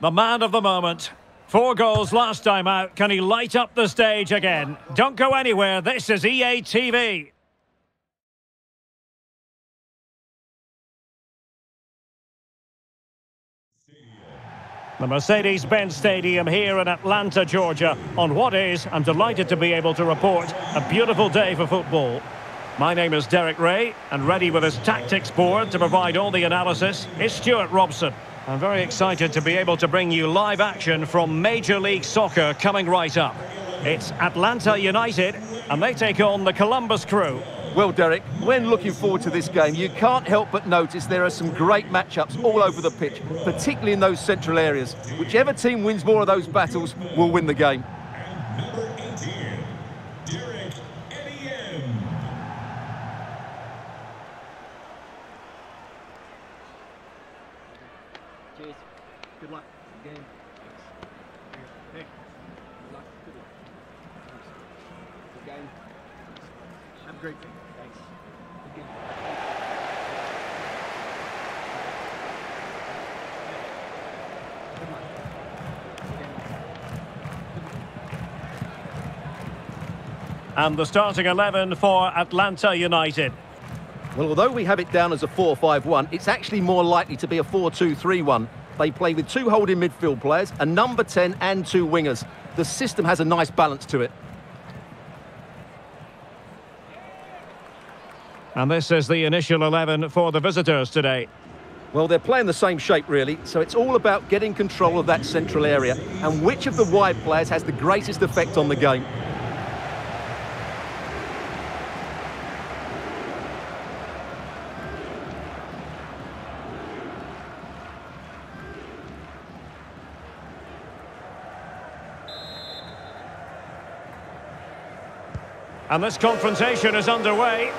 the man of the moment. Four goals last time out. Can he light up the stage again? Don't go anywhere. This is EA TV. The Mercedes-Benz Stadium here in Atlanta, Georgia, on what is, I'm delighted to be able to report, a beautiful day for football. My name is Derek Ray, and ready with his tactics board to provide all the analysis is Stuart Robson. I'm very excited to be able to bring you live action from Major League Soccer coming right up. It's Atlanta United, and they take on the Columbus Crew. Well, Derek, when looking forward to this game, you can't help but notice there are some great matchups all over the pitch, particularly in those central areas. Whichever team wins more of those battles will win the game. Cheers. Good luck. Good game. Hey. Good luck. Good luck. Thanks. Good game. Have a great day. Thanks. Good luck. And the starting 11 for Atlanta United. Well, although we have it down as a 4-5-1, it's actually more likely to be a 4-2-3-1. They play with two holding midfield players, a number 10 and two wingers. The system has a nice balance to it. And this is the initial 11 for the visitors today. Well, they're playing the same shape, really, so it's all about getting control of that central area and which of the wide players has the greatest effect on the game. And this confrontation is underway.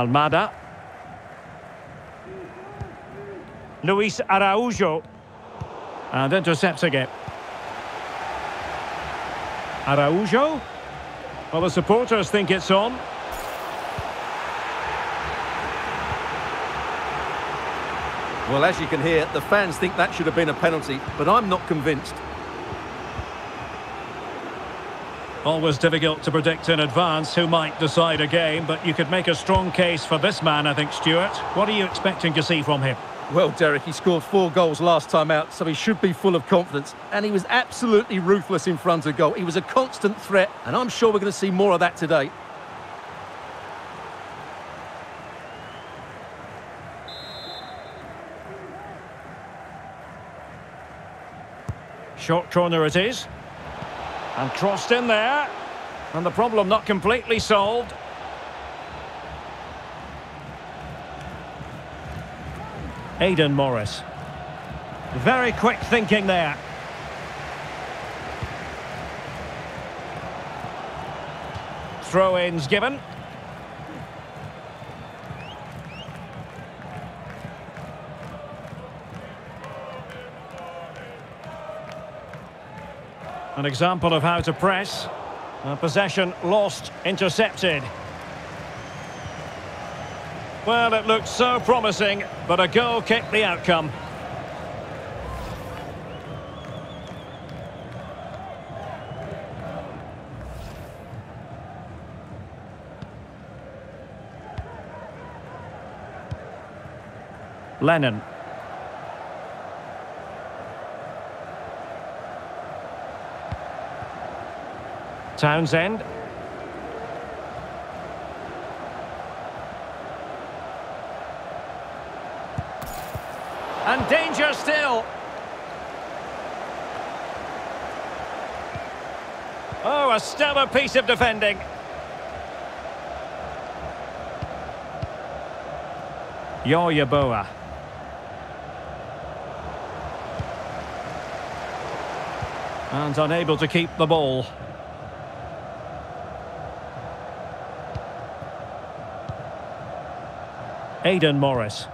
Almada. Luiz Araujo. And intercepts again. Araujo. Well, the supporters think it's on. Well, as you can hear, the fans think that should have been a penalty, but I'm not convinced. Always difficult to predict in advance who might decide a game, but you could make a strong case for this man, I think, Stuart. What are you expecting to see from him? Well, Derek, he scored four goals last time out, so he should be full of confidence. And he was absolutely ruthless in front of goal. He was a constant threat, and I'm sure we're going to see more of that today. Short corner it is. And crossed in there. And the problem not completely solved. Aidan Morris. Very quick thinking there. Throw-ins given. Example of how to press. Uh, possession lost, intercepted. Well, it looked so promising, but a goal kicked the outcome. Lennon. Townsend. And danger still. Oh, a stellar piece of defending. Yaw Yeboah. And unable to keep the ball. Aidan Morris.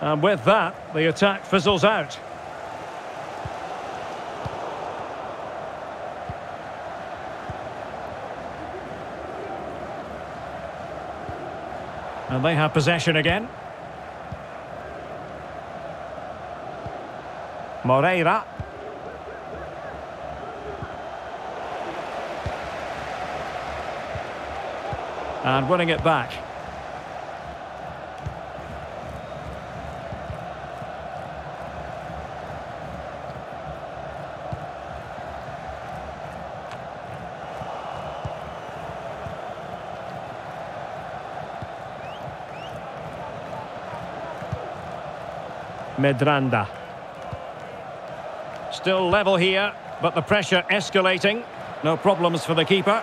And with that, the attack fizzles out. And they have possession again. Moreira. And winning it back. Medranda. Still level here, but the pressure escalating. No problems for the keeper.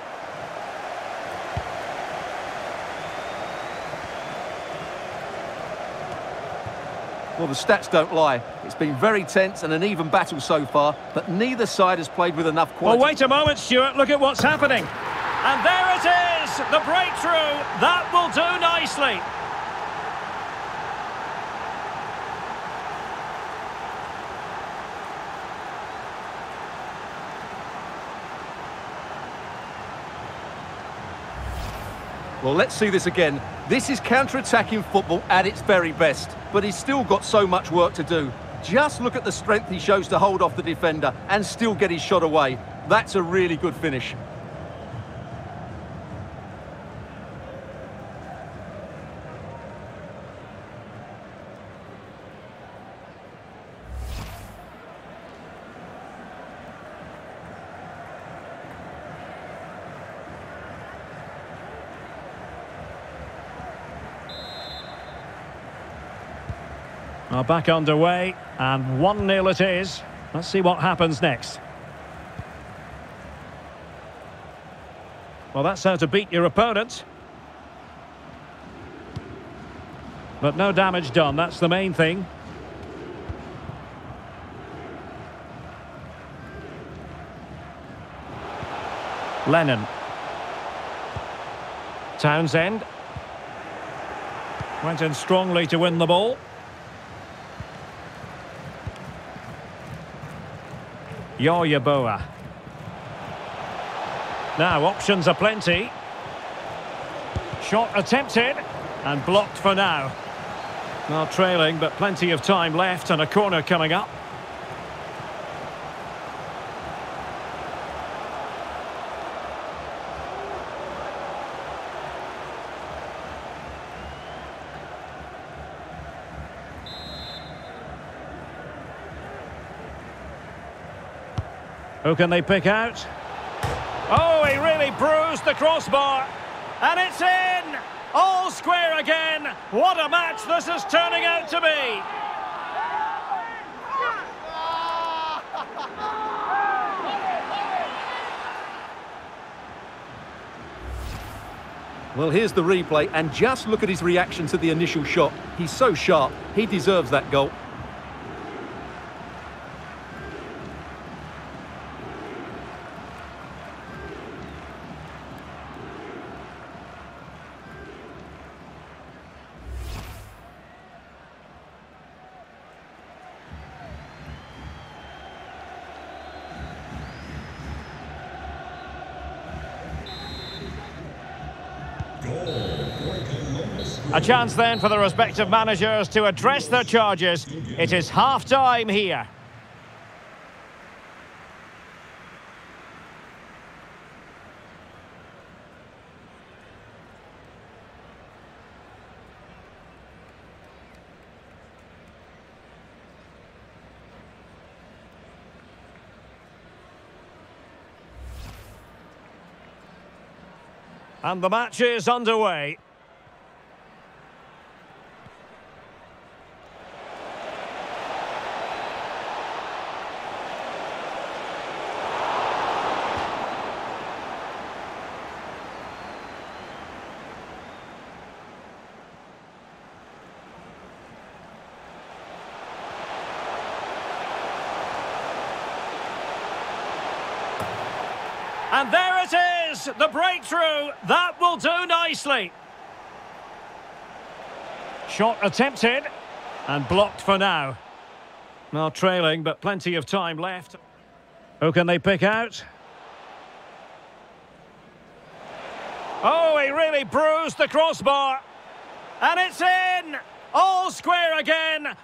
Well, the stats don't lie. It's been very tense and an even battle so far, but neither side has played with enough quality. Well, wait a moment, Stuart. Look at what's happening. And there it is, the breakthrough. That will do nicely. Well, let's see this again. This is counter-attacking football at its very best, but he's still got so much work to do. Just look at the strength he shows to hold off the defender and still get his shot away. That's a really good finish. Are back underway, and 1-0 it is. Let's see what happens next. Well, that's how to beat your opponent. But no damage done, that's the main thing. Lennon. Townsend. Went in strongly to win the ball. Yaw Yeboah. Now, options are plenty. Shot attempted and blocked for now. Well, trailing, but plenty of time left and a corner coming up. Who can they pick out? Oh, he really bruised the crossbar. And it's in! All square again. What a match this is turning out to be. Well, here's the replay, and just look at his reaction to the initial shot. He's so sharp, he deserves that goal. Chance then for the respective managers to address their charges. It is half-time here. And the match is underway. And there it is, the breakthrough. That will do nicely. Shot attempted and blocked for now. Now trailing, but plenty of time left. Who can they pick out? Oh, he really bruised the crossbar. And it's in! All square again!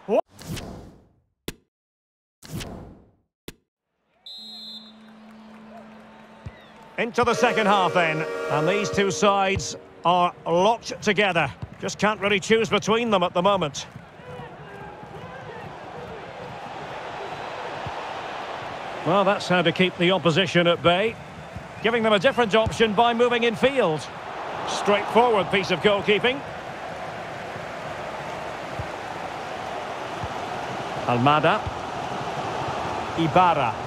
Into the second half then, and these two sides are locked together. Just can't really choose between them at the moment. Well, that's how to keep the opposition at bay. Giving them a different option by moving in field. Straightforward piece of goalkeeping. Almada. Ibarra.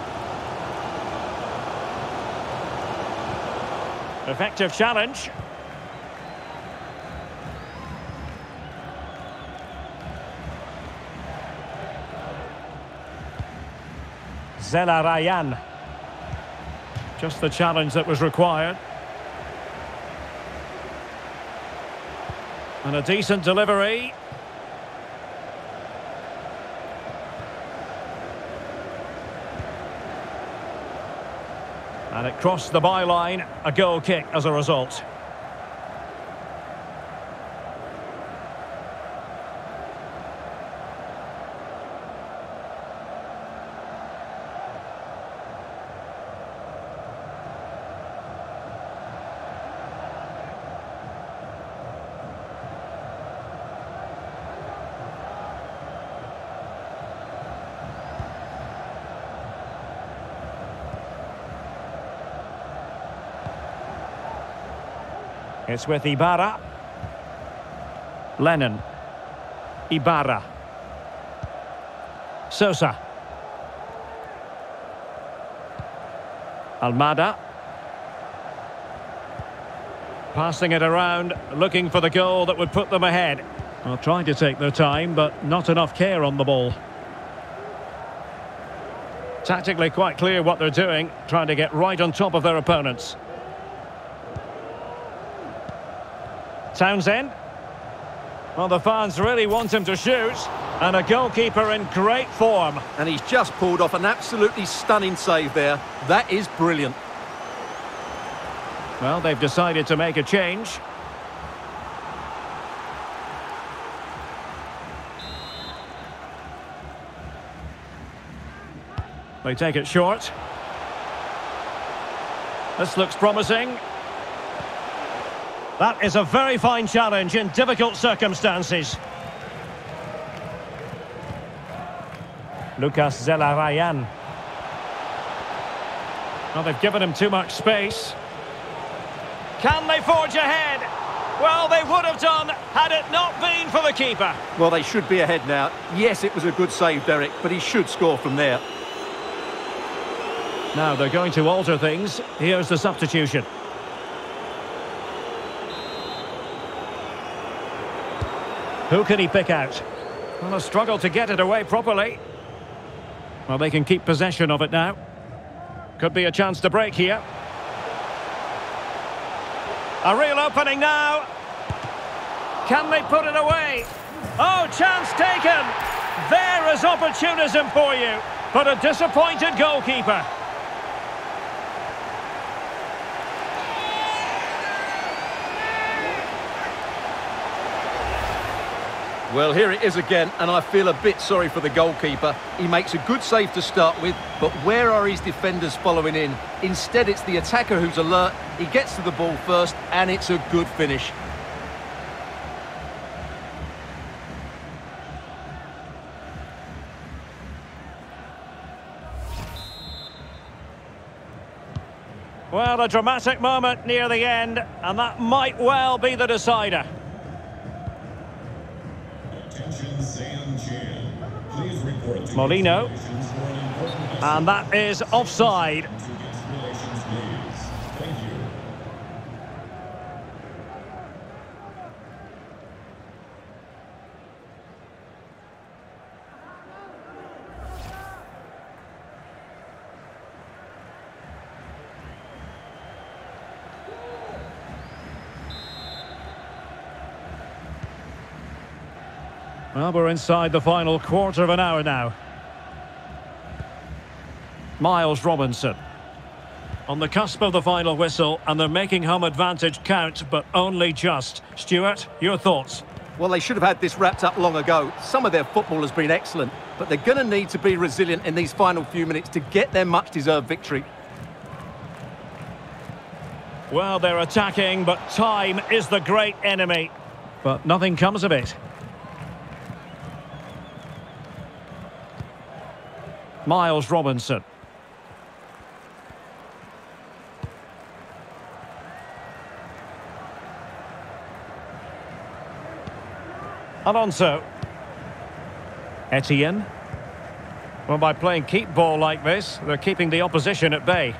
Effective challenge. Zelarayan. Just the challenge that was required. And a decent delivery. And it crossed the byline, a goal kick as a result. It's with Ibarra. Lennon. Ibarra. Sosa. Almada. Passing it around, looking for the goal that would put them ahead. Well, trying to take their time, but not enough care on the ball. Tactically quite clear what they're doing, trying to get right on top of their opponents. Townsend. Well, the fans really want him to shoot. And a goalkeeper in great form. And he's just pulled off an absolutely stunning save there. That is brilliant. Well, they've decided to make a change. They take it short. This looks promising. That is a very fine challenge in difficult circumstances. Lucas Zelarayan. Well, they've given him too much space. Can they forge ahead? Well, they would have done had it not been for the keeper. Well, they should be ahead now. Yes, it was a good save, Derek, but he should score from there. Now they're going to alter things. Here's the substitution. Who can he pick out? Well, a struggle to get it away properly. Well, they can keep possession of it now. Could be a chance to break here. A real opening now. Can they put it away? Oh, chance taken. There is opportunism for you. But a disappointed goalkeeper. Well, here it is again, and I feel a bit sorry for the goalkeeper. He makes a good save to start with, but where are his defenders following in? Instead, it's the attacker who's alert. He gets to the ball first, and it's a good finish. Well, a dramatic moment near the end, and that might well be the decider. Molino. And that is offside. Well, we're inside the final quarter of an hour now. Miles Robinson. On the cusp of the final whistle, and they're making home advantage count, but only just. Stuart, your thoughts? Well, they should have had this wrapped up long ago. Some of their football has been excellent, but they're going to need to be resilient in these final few minutes to get their much-deserved victory. Well, they're attacking, but time is the great enemy. But nothing comes of it. Miles Robinson. Alonso. Etienne. Well, by playing keep ball like this, they're keeping the opposition at bay.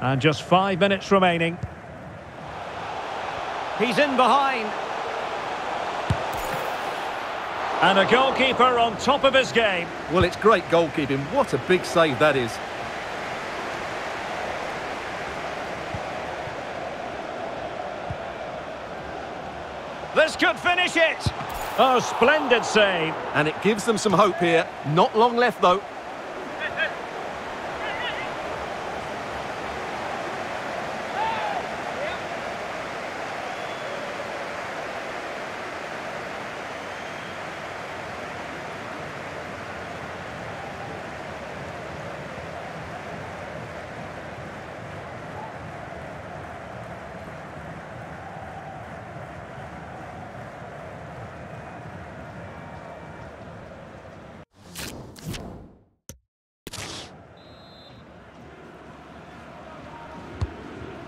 And just five minutes remaining. He's in behind. And a goalkeeper on top of his game. Well, it's great goalkeeping. What a big save that is. This could finish it. Oh, splendid save. And it gives them some hope here. Not long left, though.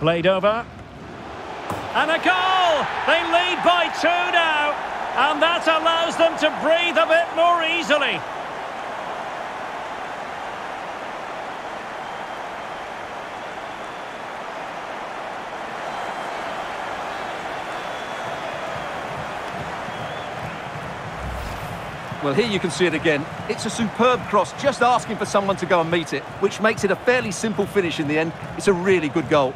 Played over. And a goal! They lead by two now. And that allows them to breathe a bit more easily. Well, here you can see it again. It's a superb cross, just asking for someone to go and meet it, which makes it a fairly simple finish in the end. It's a really good goal.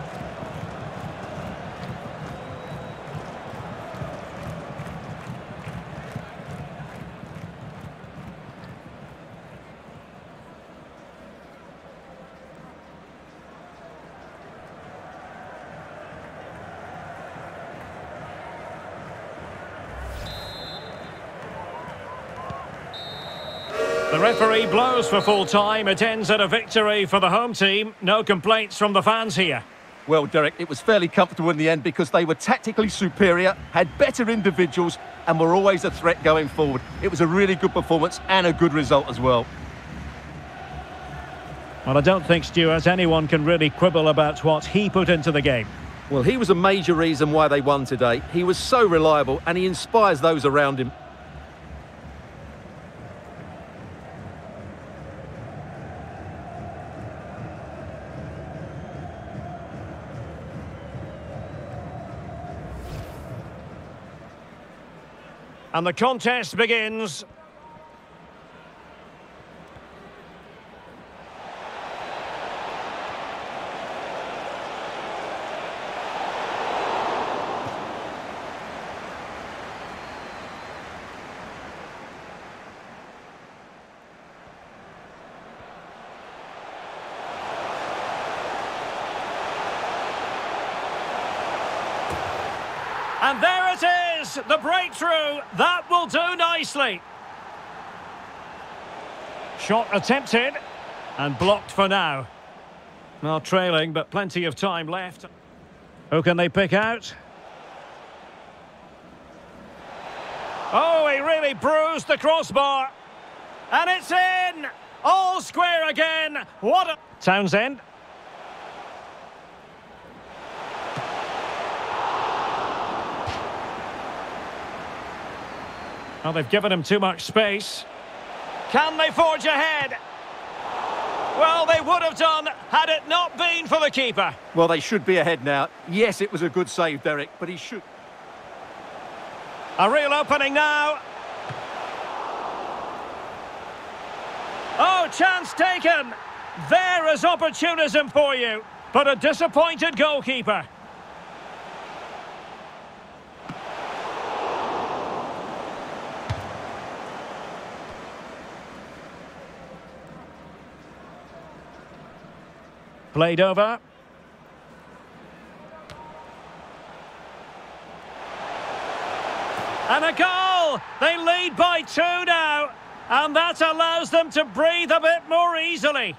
Referee blows for full time. It ends at a victory for the home team. No complaints from the fans here. Well, Derek, it was fairly comfortable in the end because they were tactically superior, had better individuals, and were always a threat going forward. It was a really good performance and a good result as well. Well, I don't think, Stuart, anyone can really quibble about what he put into the game. Well, he was a major reason why they won today. He was so reliable and he inspires those around him. And the contest begins. And there it is, the breakthrough. That will do nicely. Shot attempted and blocked for now. Well, trailing, but plenty of time left. Who can they pick out? Oh, he really bruised the crossbar. And it's in! All square again. What a... Townsend. Well, they've given him too much space. Can they forge ahead? Well, they would have done had it not been for the keeper. Well, they should be ahead now. Yes, it was a good save, Derek, but he should... A real opening now. Oh, chance taken. There is opportunism for you. But a disappointed goalkeeper. Played over. And a goal! They lead by two now, and that allows them to breathe a bit more easily.